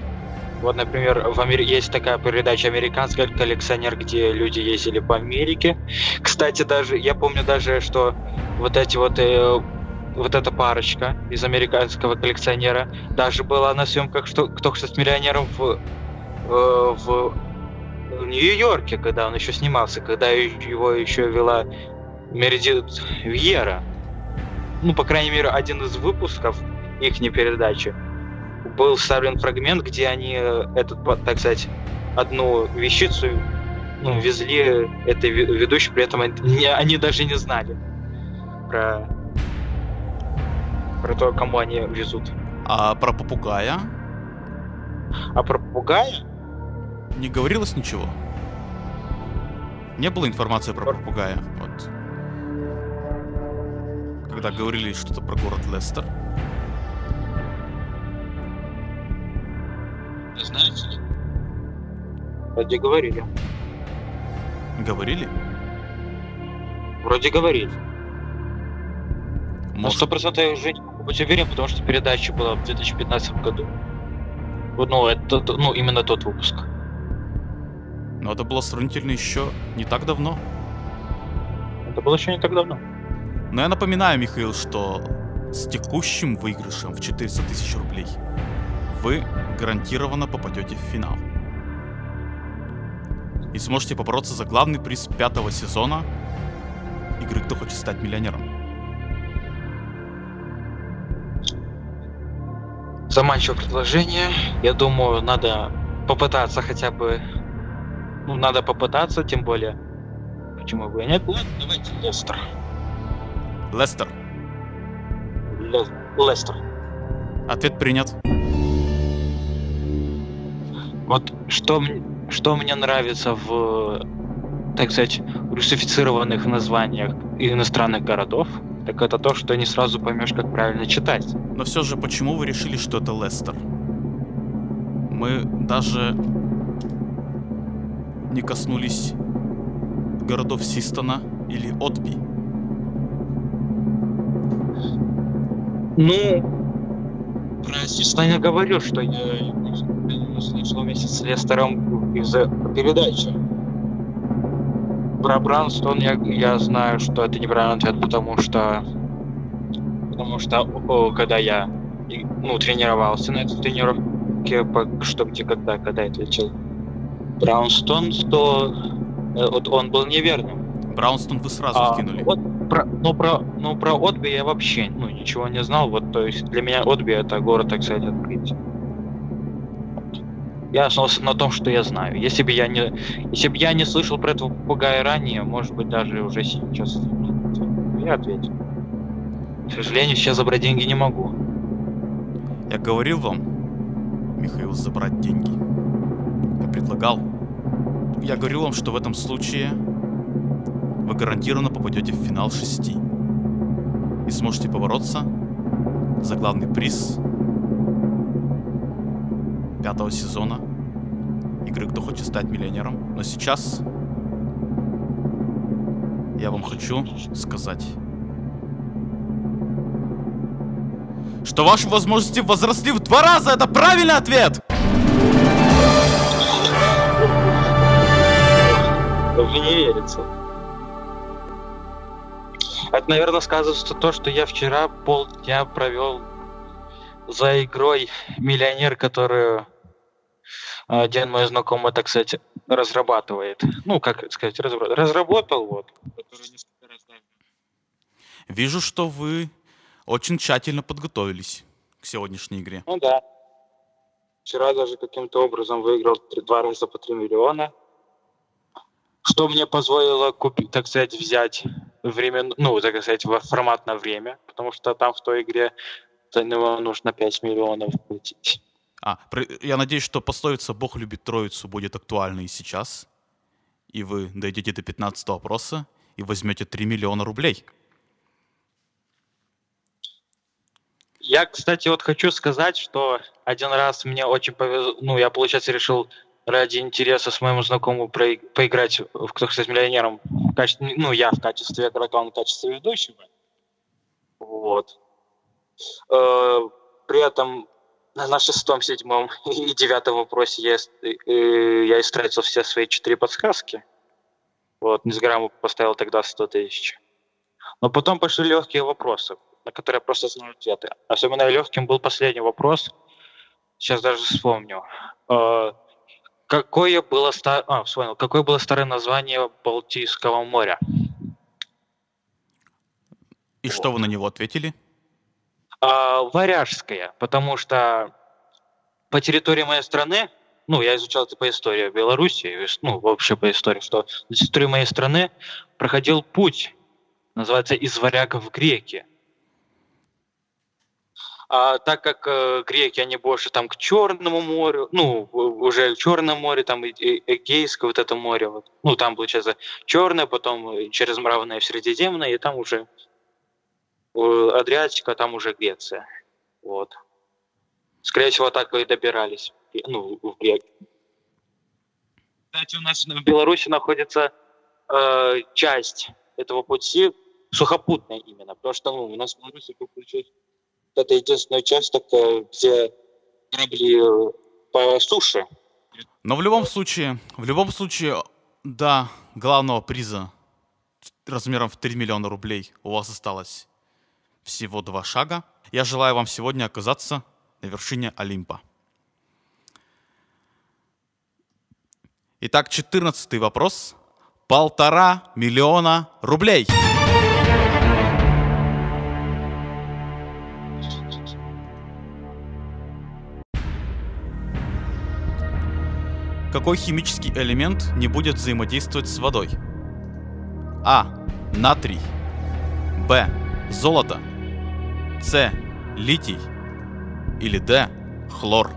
Вот, например, в Амер... есть такая передача «Американский коллекционер», где люди ездили по Америке. Кстати, даже я помню даже, что вот эти вот э, вот эта парочка из американского коллекционера даже была на съемках что кто что с миллионером в в в Нью-Йорке, когда он еще снимался, когда его еще вела Мередит Вьера. Ну, по крайней мере, один из выпусков их передачи был вставлен фрагмент, где они э, этот, так сказать, одну вещицу ну, везли этой ве- ведущей, при этом они, они даже не знали про, про то, кому они везут. А про попугая А про попугая не говорилось ничего? Не было информации про попугая. Вот. Когда говорили что-то про город Лестер. знаете ли? Вроде говорили. Говорили? Вроде говорили. На Может, сто процентов я уже не могу быть уверен, потому что передача была в 2015 году. Вот, ну, это, ну, именно тот выпуск. Но это было сравнительно еще не так давно. Это было еще не так давно. Но я напоминаю, Михаил, что с текущим выигрышем в 400 тысяч рублей вы гарантированно попадете в финал. И сможете побороться за главный приз пятого сезона игры «Кто хочет стать миллионером». Заманчивое предложение. Я думаю, надо попытаться хотя бы. Ну, надо попытаться, тем более. Почему бы и нет? Ладно, давайте Лестер. Лестер. Ле- Лестер. Ответ принят. Вот что, что мне нравится в, так сказать, русифицированных названиях иностранных городов, так это то, что не сразу поймешь, как правильно читать. Но все же, почему вы решили, что это Лестер? Мы даже не коснулись городов Систона или Отби. Ну, про Систан я говорю, что я его слышал вместе с Лестером из-за передачи. Про Бранстон я, я знаю, что это неправильный ответ, потому что потому что о, когда я ну, тренировался на этой тренировке, по- что где, когда, когда я ответил Браунстон, то э, вот он был неверным. Браунстон вы сразу А, вкинули. вот про, ну, про, ну, про Отби я вообще ну, ничего не знал. Вот, то есть для меня Отби это город, так сказать, открытий. Вот. Я основался на том, что я знаю. Если бы я не, если бы я не слышал про этого попугая ранее, может быть, даже уже сейчас я ответил. К сожалению, сейчас забрать деньги не могу. Я говорил вам, Михаил, забрать деньги. Я предлагал. Я говорил вам, что в этом случае вы гарантированно попадете в финал шести. И сможете побороться за главный приз пятого сезона игры «Кто хочет стать миллионером». Но сейчас я вам хочу сказать, что ваши возможности возросли в два раза. Это правильный ответ! Мне не верится. Это, наверное, сказывается то, что я вчера полдня провел за игрой «Миллионер», которую один мой знакомый, так сказать, разрабатывает. Ну, как сказать, разра- разработал, вот. Вижу, что вы очень тщательно подготовились к сегодняшней игре. Ну да. Вчера даже каким-то образом выиграл три- два раза по 3 миллиона. Что мне позволило купить, так сказать, взять время, ну, так сказать, во формат на время, потому что там в той игре за него нужно 5 миллионов платить. А, я надеюсь, что пословица «Бог любит троицу» будет актуальна и сейчас. И вы дойдете до 15 вопроса и возьмете 3 миллиона рублей. Я, кстати, вот хочу сказать, что один раз мне очень повезло, ну, я, получается, решил ради интереса с моим знакомым поиграть в «Кто стать миллионером», в качестве, ну, я в качестве игрока, он в качестве ведущего. Вот. Э, При этом на шестом, седьмом *laughs* и девятом вопросе я, ис- э, я истратил все свои четыре подсказки. Вот, Низграмму поставил тогда 100 тысяч. Но потом пошли легкие вопросы, на которые я просто знаю ответы. Особенно легким был последний вопрос. Сейчас даже вспомню. Какое было, ста- а, вспомнил. Какое было старое название Балтийского моря? И что вы на него ответили? А, Варяжское, потому что по территории моей страны, ну, я изучал это по истории Беларуси, ну, вообще по истории, что на территории моей страны проходил путь, называется «Из варягов в греки». А так как э, греки, они больше там к Черному морю, ну, уже к Черному море, там Эгейское, вот это море, вот. ну, там, получается, Черное, потом э, через Мравное в Средиземное, и там уже э, Адриатика, там уже Греция. Вот. Скорее всего, так и добирались. Ну, в Грек. Кстати, у нас в Беларуси находится э, часть этого пути сухопутная именно, потому что ну, у нас в Беларуси как получилось, это единственный участок, где корабли э, по суше. Но в любом случае, в любом случае, до главного приза размером в 3 миллиона рублей у вас осталось всего два шага. Я желаю вам сегодня оказаться на вершине Олимпа. Итак, 14 вопрос. Полтора миллиона рублей. Какой химический элемент не будет взаимодействовать с водой? А. Натрий. Б. Золото. С. Литий. Или Д. Хлор.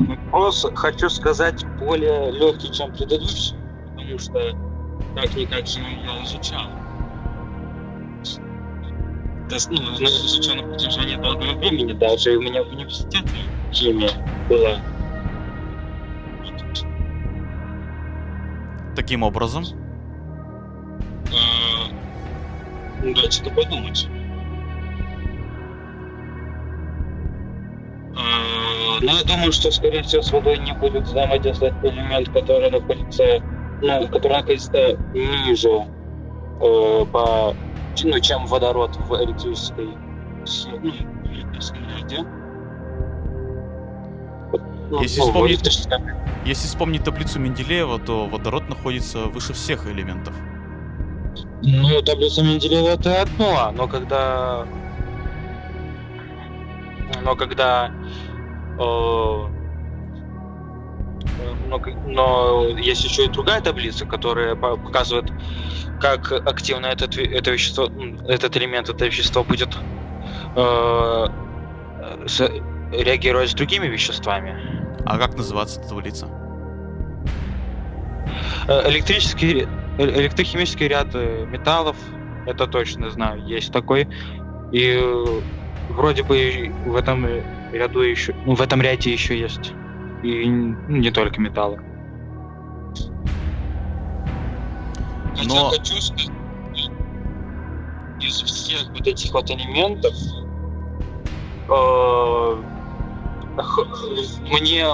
Вопрос, хочу сказать, более легкий, чем предыдущий, потому что как-никак химию я изучал. Ну, изучал на протяжении долгого времени, даже у меня в университете химия была. Таким образом, А, ну, Дайте-ка подумать. А, Ну, я думаю, что, скорее всего, с водой не будет взаимодействовать элемент, который находится, ну, который находится ниже э, по, ну, чем водород в электрической, ну, ряде. Ну, Если ну, вспомнить- если вспомнить таблицу Менделеева, то водород находится выше всех элементов. Ну, таблица Менделеева это одно, но когда... Но когда... э, но, но есть еще и другая таблица, которая по- показывает, как активно этот, это вещество, этот элемент, это вещество будет э, с- реагировать с другими веществами. А как называется эта таблица? Э, Электрический, э- электрохимический ряд э, металлов, это точно знаю, есть такой. И вроде бы в этом ряду еще, ну, в этом ряде еще есть и н- не только металлы. Но- хочу сказать, из всех вот этих вот элементов, э, мне,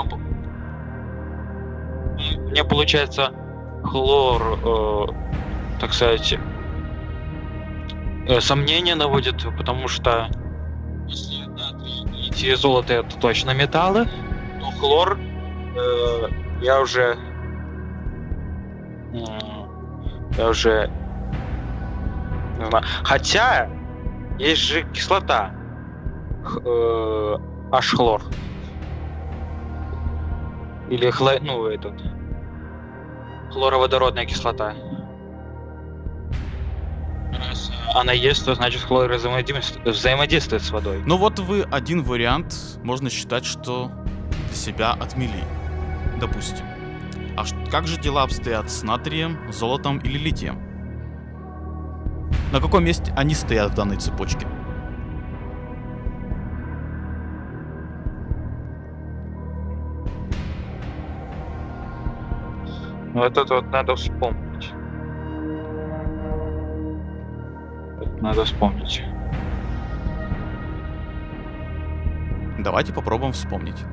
Мне получается хлор, э, так сказать, э, сомнения наводит, потому что если натрий и литий и золото это точно металлы, но хлор э, я уже м, я уже не знаю. Хотя есть же кислота э, H-хлор или хло... ну этот хлороводородная кислота. раз, Она есть, то значит хлор взаимодействует, с водой. Ну вот вы один вариант, можно считать, что для себя отмели. Допустим. А как же дела обстоят с натрием, золотом или литием? На каком месте они стоят в данной цепочке? Ну это вот надо вспомнить. Это надо вспомнить. Давайте попробуем вспомнить.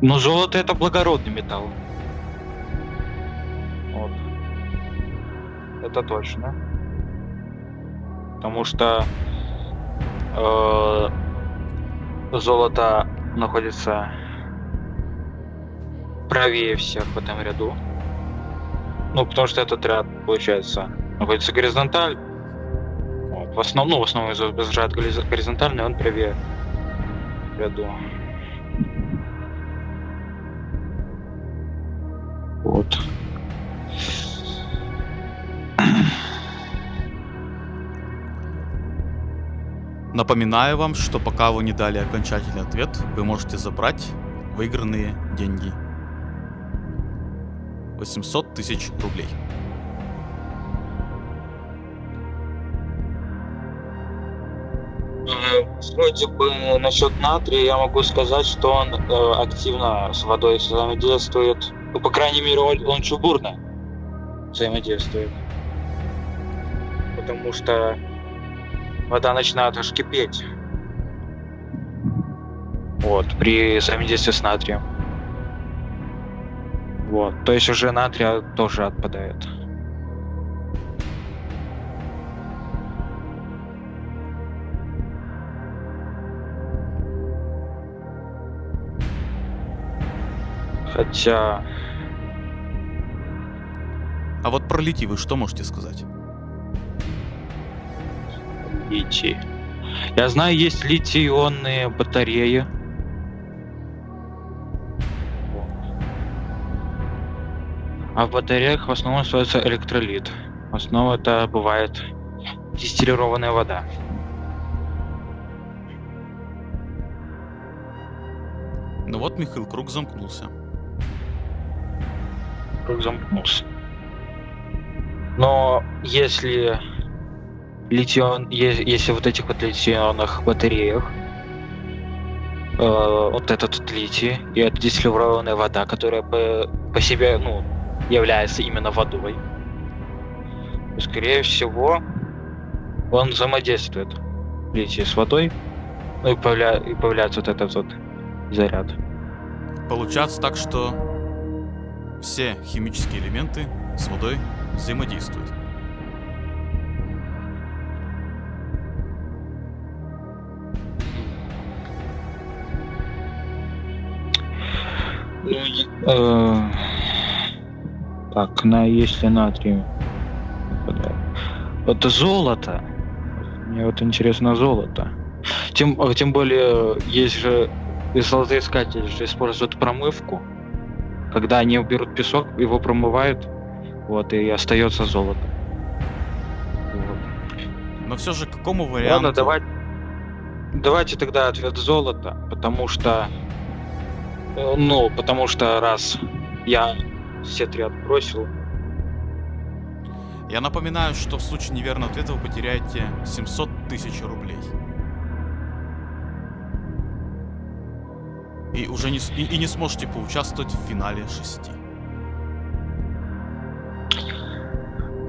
Но золото это благородный металл. Вот. Это точно. Потому что э, золото находится правее всех в этом ряду. Ну, потому что этот ряд, получается, находится горизонталь. В основном, ну, в основном из ряд гориз- горизонтальный, он правее ряду. Вот. Напоминаю вам, что пока вы не дали окончательный ответ, вы можете забрать выигранные деньги. 800 тысяч рублей. Э, Вроде бы насчет натрия я могу сказать, что он э, активно с водой взаимодействует. Ну, по крайней мере, он, он чубурно взаимодействует. Потому что вода начинает аж кипеть. Вот, при взаимодействии с натрием. Вот, то есть уже натрия тоже отпадает. Хотя, А вот про литий вы что можете сказать? литий. Я знаю, есть литий-ионные батареи. А в батареях в основном остается электролит. В основном это бывает дистиллированная вода. Ну вот, Михаил, круг замкнулся. Круг замкнулся. Но если литион, если вот этих вот литионных батареях э, вот этот вот литий и это дистиллированная вода, которая по, по себе, ну, является именно водой, то, скорее всего, он взаимодействует литий с водой, ну и, появля- и появляется вот этот вот заряд. Получается так, что все химические элементы с водой взаимодействуют. Ну, и- э, так, на если натрий попадает. Это золото. Мне вот интересно золото. Тем, э, тем более, есть же и золотоискатели же используют промывку. Когда они берут песок, его промывают, вот, и остается золото. Вот. Но все же к какому варианту... Ладно, давай, давайте тогда ответ золото, потому что, э, ну, потому что раз я все три отбросил, Я напоминаю, что в случае неверного ответа вы потеряете 700 тысяч рублей. И уже не, и, и не сможете поучаствовать в финале шести.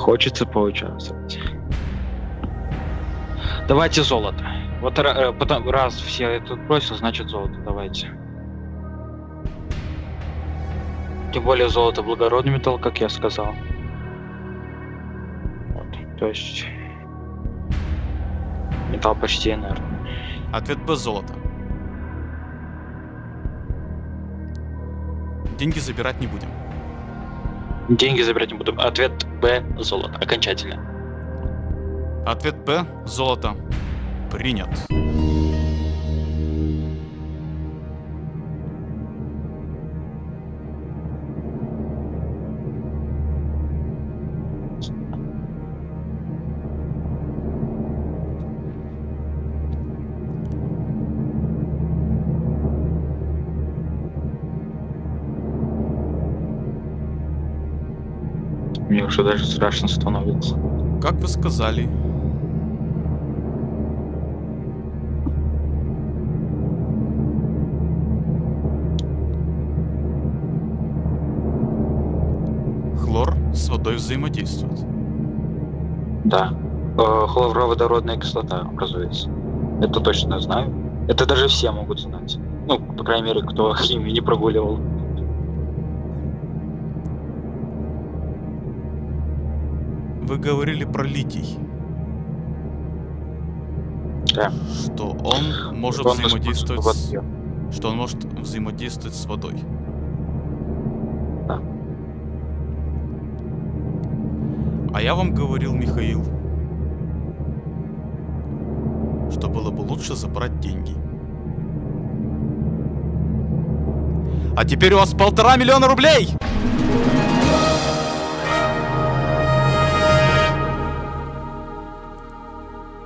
хочется поучаствовать. Давайте золото. Вот э, раз все это отбросил, значит золото, давайте. Тем более золото благородный металл, как я сказал. Вот, то есть металл почти инертный. Ответ Б золото. Деньги забирать не будем. Деньги забирать не буду. Ответ Б золото. Окончательно. Ответ Б золото. Принят. Уже даже страшно становится. Как вы сказали, хлор с водой взаимодействует. Да. Э, Хлороводородная кислота образуется. Это точно знаю. Это даже все могут знать. Ну, по крайней мере, кто *laughs* химию не прогуливал. Вы говорили про литий, Да. что он может Он взаимодействовать с... что он может взаимодействовать с водой. Да. А я вам говорил, Михаил, что было бы лучше забрать деньги. А теперь у вас полтора миллиона рублей!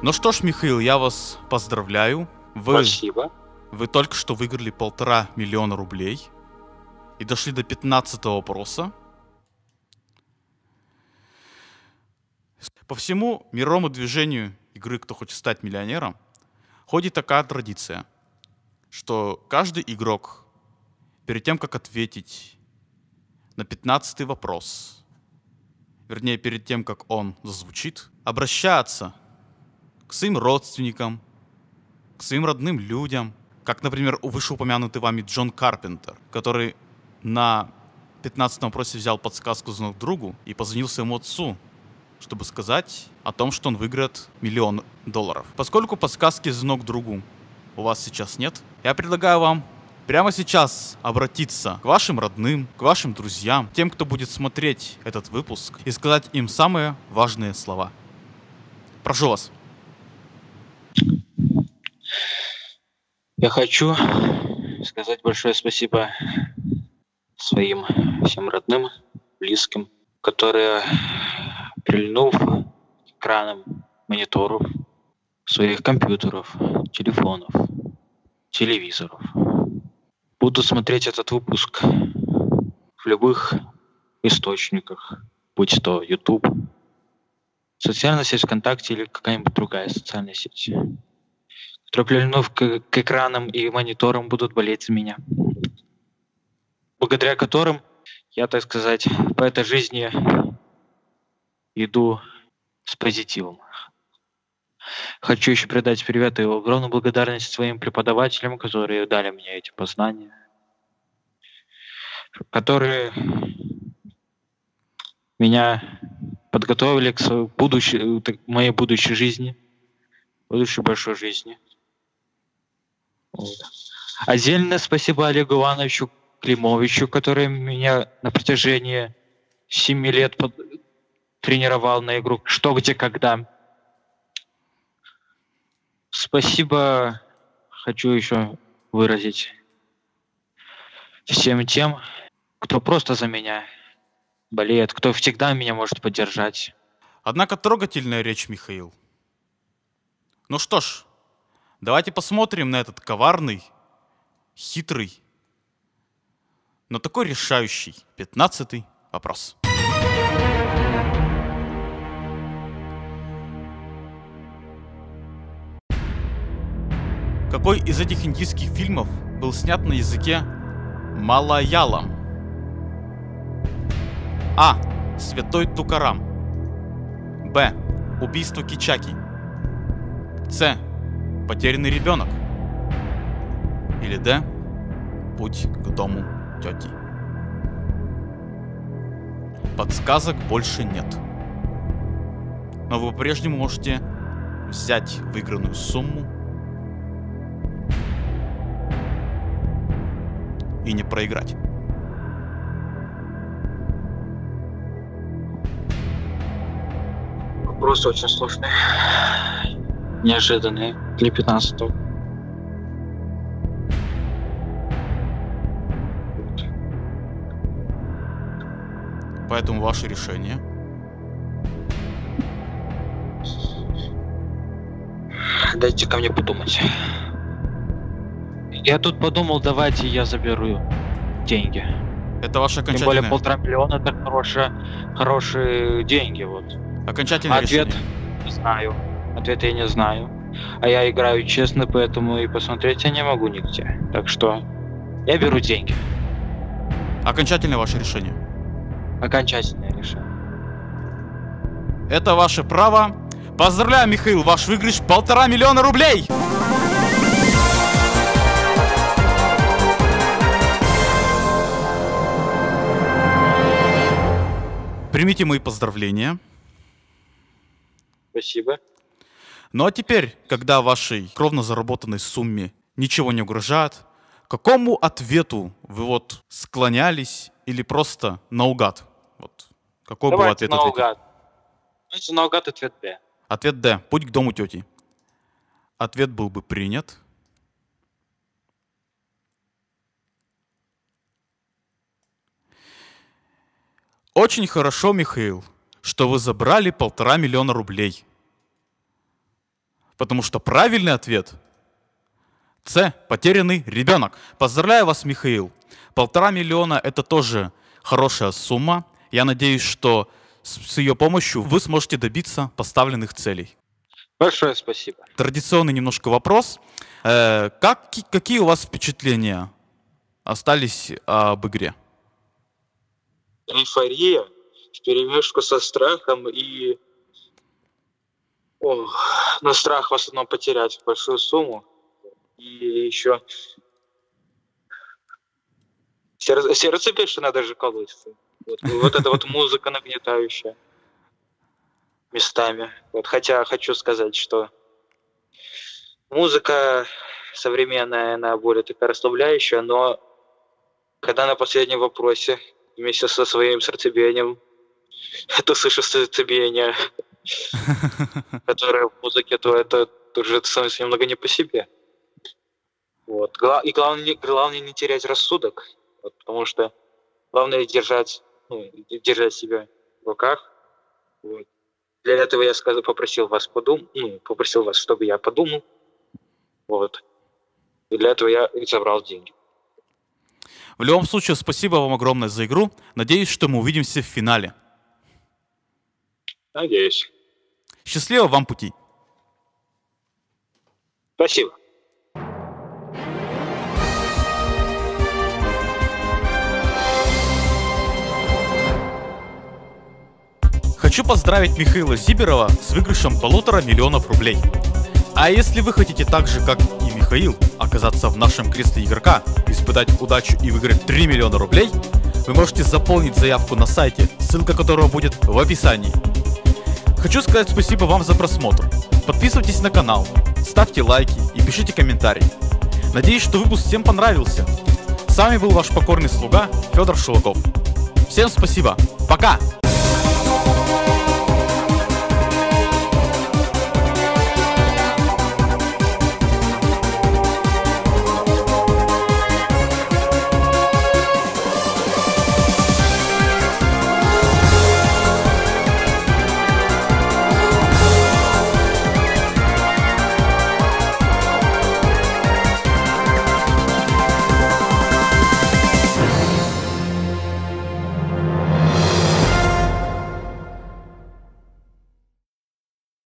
Ну что ж, Михаил, я вас поздравляю. Вы Спасибо. вы только что выиграли полтора миллиона рублей и дошли до 15 вопроса. По всему мировому движению игры «Кто хочет стать миллионером» ходит такая традиция, что каждый игрок перед тем, как ответить на 15 вопрос, вернее, перед тем, как он зазвучит, обращается к своим родственникам, к своим родным людям, как, например, вышеупомянутый вами Джон Карпентер, который на 15 вопросе взял подсказку звонок другу и позвонил своему отцу, чтобы сказать о том, что он выиграет миллион долларов. Поскольку подсказки звонок другу у вас сейчас нет, я предлагаю вам прямо сейчас обратиться к вашим родным, к вашим друзьям, тем, кто будет смотреть этот выпуск, и сказать им самые важные слова. Прошу вас. Я хочу сказать большое спасибо своим всем родным близким, которые, прильнув к экранам мониторов, своих компьютеров, телефонов, телевизоров, будут смотреть этот выпуск в любых источниках, будь то YouTube, социальная сеть ВКонтакте или какая-нибудь другая социальная сеть, прильнув к, к экранам и мониторам, будут болеть за меня. Благодаря которым я, так сказать, по этой жизни иду с позитивом. Хочу еще передать привет и огромную благодарность своим преподавателям, которые дали мне эти познания, которые меня подготовили к своей будущей, к моей будущей жизни, будущей большой жизни. Вот. Отдельное спасибо Олегу Ивановичу Климовичу, который меня на протяжении семи лет под... тренировал на игру «Что, где, когда». Спасибо хочу еще выразить всем тем, кто просто за меня болеет, кто всегда меня может поддержать. Однако трогательная речь, Михаил. Ну что ж, давайте посмотрим на этот коварный, хитрый, но такой решающий пятнадцатый вопрос. Какой из этих индийских фильмов был снят на языке малаялам? А. Святой Тукарам. Б. Убийство Кичаки. С. Потерянный ребенок. Или Д. Путь к дому тети. Подсказок больше нет. Но вы по-прежнему можете взять выигранную сумму и не проиграть. Вопрос очень сложный. Неожиданный для 15 -го. Поэтому ваше решение. Дайте ко мне подумать. Я тут подумал, давайте я заберу деньги. Это ваше Тем окончательное, более полтора миллиона это хорошие, хорошие деньги, вот. окончательное Ответ решение. не знаю. Ответ я не знаю. А я играю честно, поэтому и посмотреть я не могу нигде. Так что я беру деньги. Окончательное ваше решение. Окончательное решение. Это ваше право. Поздравляю, Михаил, ваш выигрыш полтора миллиона рублей! Примите мои поздравления. Спасибо. Ну а теперь, когда вашей кровно заработанной сумме ничего не угрожает, к какому ответу вы вот склонялись или просто наугад? Вот какой был Давайте ответ? ответить? наугад. Давайте наугад ответ Б. Ответ Д. Путь к дому тети. Ответ был бы принят. Очень хорошо, Михаил, что вы забрали полтора миллиона рублей. Потому что правильный ответ С. Потерянный ребенок. Поздравляю вас, Михаил. Полтора миллиона – это тоже хорошая сумма. Я надеюсь, что с ее помощью вы сможете добиться поставленных целей. Большое спасибо. Традиционный немножко вопрос. Э, как, какие у вас впечатления остались об игре? Эйфория вперемешку со страхом и... О, но страх в основном потерять большую сумму. И еще... Сердце, сердце бешено даже колотится. Вот, вот эта вот музыка нагнетающая местами. Вот, хотя хочу сказать, что музыка современная, она более такая расслабляющая, но когда на последнем вопросе вместе со своим сердцебиением *laughs* это слышу сердцебиение, *laughs* которое в музыке, то это уже становится немного не по себе. Вот. И главное, главное не терять рассудок, вот, потому что главное держать ну, держать себя в руках. Вот. Для этого я сказал, попросил вас подумать, ну, попросил вас, чтобы я подумал. Вот. И для этого я и забрал деньги. В любом случае, спасибо вам огромное за игру. Надеюсь, что мы увидимся в финале. Надеюсь. Счастливо вам пути. Спасибо. Хочу поздравить Михаила Зиберова с выигрышем полутора миллионов рублей. А если вы хотите так же, как и Михаил, оказаться в нашем кресле игрока, испытать удачу и выиграть 3 миллиона рублей, вы можете заполнить заявку на сайте, ссылка которого будет в описании. Хочу сказать спасибо вам за просмотр. Подписывайтесь на канал, ставьте лайки и пишите комментарии. Надеюсь, что выпуск всем понравился. С вами был ваш покорный слуга Федор Шелоков. Всем спасибо. Пока!